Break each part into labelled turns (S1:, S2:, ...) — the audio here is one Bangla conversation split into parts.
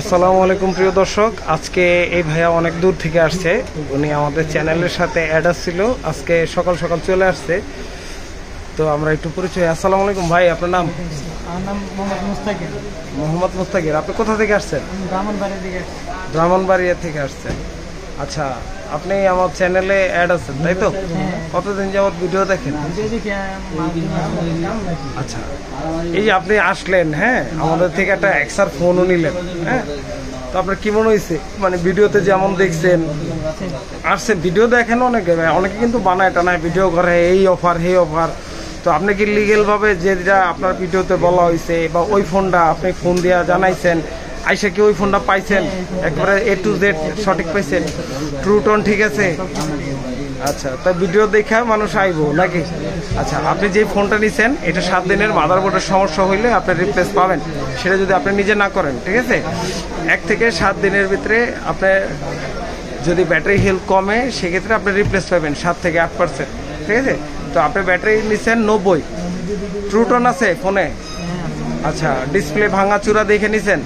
S1: আসসালামু আলাইকুম প্রিয় দর্শক। আজকে এই ভাইয়া অনেক দূর থেকে আসছে। উনি আমাদের চ্যানেলের সাথে অ্যাড আসছিল আজকে সকাল সকাল চলে আসছে। তো আমরা একটু পরিচয় আসসালামু আলাইকুম ভাই আপনার নাম?
S2: মোহাম্মদ
S1: মুস্তাকির আপনি কোথা থেকে আসছেন? ব্রাহ্মণবাড়িয়া থেকে আসছেন। আচ্ছা আপনি আমার চ্যানেলে অ্যাড আছেন তাই তো? কতদিন যাবত ভিডিও দেখেন? আচ্ছা এই যে আপনি আসলেন হ্যাঁ? আমাদের থেকে একটা এক্সার ফোনও নিলেন হ্যাঁ? তো আপনার কি মনে হয়েছে মানে ভিডিওতে যেমন দেখছেন আসছে ভিডিও দেখেন অনেকে অনেকে কিন্তু বানায় টানায় ভিডিও করে এই অফার এই অফার তো আপনি কি লিগেলভাবে যেটা আপনার ভিডিওতে বলা হয়েছে বা ওই ফোনটা আপনি ফোন দিয়া জানাইছেন আইসা কি ওই ফোনটা পাইছেন? একবারে এ টু জেড সঠিক পাইছেন? ট্রু টোন ঠিক আছে? আচ্ছা তা ভিডিও দেখে মানুষ আইবো নাকি? আচ্ছা আপনি যে ফোনটা নিছেন, এটা সাত দিনের মাদারবোর্ডের সমস্যা হইলে আপনি রিপ্লেস পাবেন। সেটা যদি আপনি নিজে না করেন, ঠিক আছে? এক থেকে সাত দিনের ভিতরে আপনার যদি ব্যাটারি হেলথ কমে, সেক্ষেত্রে আপনি রিপ্লেস পাবেন সাত থেকে আট পার্সেন্ট ঠিক আছে? তো আপনি ব্যাটারি নিছেন নব্বই। ট্রুটন আছে ফোনে? আচ্ছা ডিসপ্লে ভাঙা চূড়া দেখে নিছেন?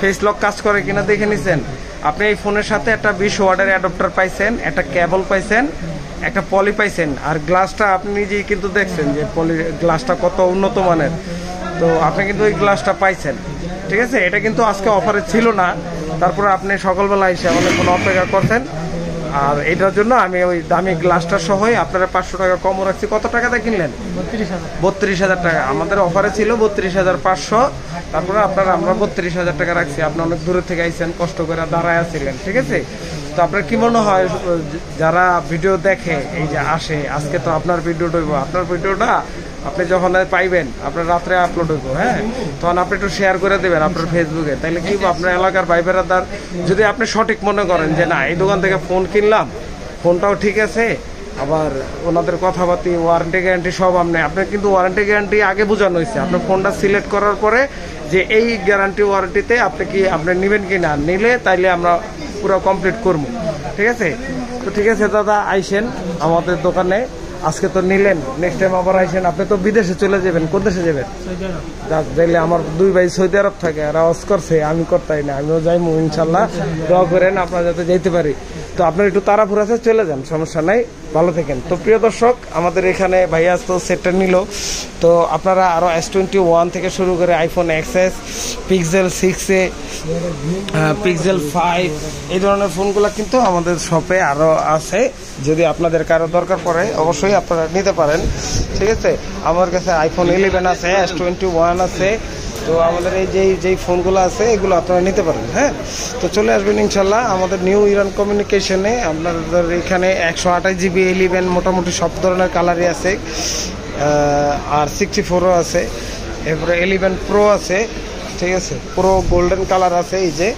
S1: ফেস লক কাজ করে কিনা দেখে নিছেন? আপনি এই ফোনের সাথে একটা বিশ ওয়ার্ডের অ্যাডাপ্টার পাইছেন, একটা কেবল পাইছেন, একটা পলি পাইছেন, আর গ্লাসটা আপনি নিজেই কিন্তু দেখছেন যে পলি গ্লাসটা কত উন্নত মানের। তো আপনি কিন্তু ওই গ্লাসটা পাইছেন। ঠিক আছে? এটা কিন্তু আজকে অফারে ছিল না। তারপরে আপনি সকালবেলা এসে আমাদের কোনো অপেক্ষা করছেন। আর এটার জন্য আমি ওই দামি গ্লাসটা সহই আপনারা পাঁচশো টাকা কম রাখছি কত টাকাতে কিনলেন?
S2: বত্রিশ হাজার।
S1: টাকা। আমাদের অফারে ছিল বত্রিশ হাজার পাঁচশো। তারপরে আপনারা আমরা বত্রিশ হাজার টাকা রাখছি। আপনি অনেক দূরে থেকে আইছেন কষ্ট করে দাঁড়ায় আছিলেন ঠিক আছে? তো আপনার কি মনে হয় যারা ভিডিও দেখে এই যে আসে আজকে তো আপনার ভিডিও আপনার ভিডিওটা আপনি যখন পাইবেন, আপনার রাত্রে আপলোড হইব হ্যাঁ? তখন আপনি একটু শেয়ার করে দেবেন আপনার ফেসবুকে তাইলে কি আপনার এলাকার ভাই বেড়াদার যদি আপনি সঠিক মনে করেন যে, না, এই দোকান থেকে ফোন কিনলাম ফোনটাও ঠিক আছে, আবার ওনাদের কথাবার্তি ওয়ারেন্টি গ্যারান্টি সব আপনি আপনার কিন্তু ওয়ারেন্টি গ্যারান্টি আগে বোঝানো হয়েছে আপনার ফোনটা সিলেক্ট করার পরে যে, এই গ্যারান্টি ওয়ারেন্টিতে আপনি কি আপনি নেবেন কি না? নিলে তাইলে আমরা পুরো কমপ্লিট করব। ঠিক আছে? তো ঠিক আছে, দাদা, আইসেন আমাদের দোকানে। আজকে তো নিলেন নেক্সট টাইম আবার আইসেন, আপনি তো বিদেশে চলে যাবেন, কোন দেশে যাবেন? যাইলে আমার দুই ভাই সৌদি আরব থাকে, আর করছে, আমি করতাই না, আমিও যাইমু, ইনশাল্লাহ। দোয়া করেন, আপনার যাতে যাইতে পারি। তো আপনার একটু তাড়াহুড় আছে, চলে যান, সমস্যা নাই, ভালো থাকেন। তো প্রিয় দর্শক, আমাদের এখানে ভাইয়া তো সেটটা নিল। তো আপনারা আরও এস টোয়েন্টি ওয়ান থেকে শুরু করে আইফোন এক্সএস পিক্সেল সিক্সে পিক্সেল ফাইভ এই ধরনের ফোনগুলো কিন্তু আমাদের শপে আরও আছে। যদি আপনাদের কারও দরকার পড়ে, অবশ্যই আপনারা নিতে পারেন। ঠিক আছে? আমার কাছে আইফোন ইলেভেন আছে এস টোয়েন্টি ওয়ান আছে তো আমাদের এই যেই যেই ফোনগুলো আছে, এগুলো আপনারা নিতে পারেন হ্যাঁ? তো চলে আসবেন ইনশাল্লাহ। আমাদের নিউ ইরান কমিউনিকেশনে আপনাদের এখানে একশো আঠাশ জিবি ইলেভেন মোটামুটি সব ধরনের কালারই আছে। আর সিক্সটি ফোরও আছে। এরপরে ইলেভেন প্রো আছে, ঠিক আছে? প্রো গোল্ডেন কালার আছে, এই যে।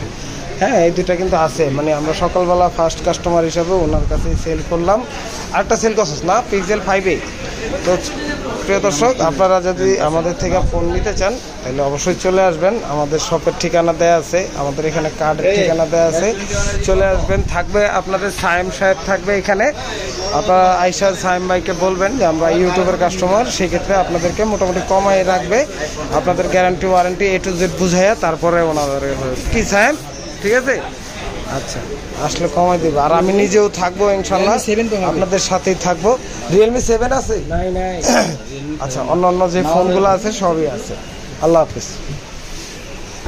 S1: হ্যাঁ এই দুটা কিন্তু আছে। মানে আমরা সকালবেলা ফার্স্ট কাস্টমার হিসাবে ওনার কাছে সেল করলাম। আরেকটা সেল করছিস না পিক্সেল ফাইভে তো প্রিয় দর্শক, আপনারা যদি আমাদের থেকে ফোন নিতে চান, তাহলে অবশ্যই চলে আসবেন। আমাদের শপের ঠিকানা দেয়া আছে, আমাদের এখানে কার্ডের ঠিকানা দেয়া আছে। চলে আসবেন, থাকবে আপনাদের সায়েম সাহেব থাকবে এখানে। আপনারা আইসা সায়েম ভাইকে বলবেন যে আমরা ইউটিউবের কাস্টমার, সেক্ষেত্রে আপনাদেরকে মোটামুটি কমাই রাখবে। আপনাদের guarantee, warranty A to Z বুঝাইয়া তারপরে ওনাদের কি সায়েম? ঠিক আছে? আচ্ছা আসলে কমাই দেবে। আর আমি নিজেও থাকব ইনশাল্লাহ। আপনাদের সাথেই থাকব। রিয়েলমি সেভেন আছে? আচ্ছা অন্য অন্য যে ফোনগুলো আছে সবই আছে। আল্লাহ হাফিজ।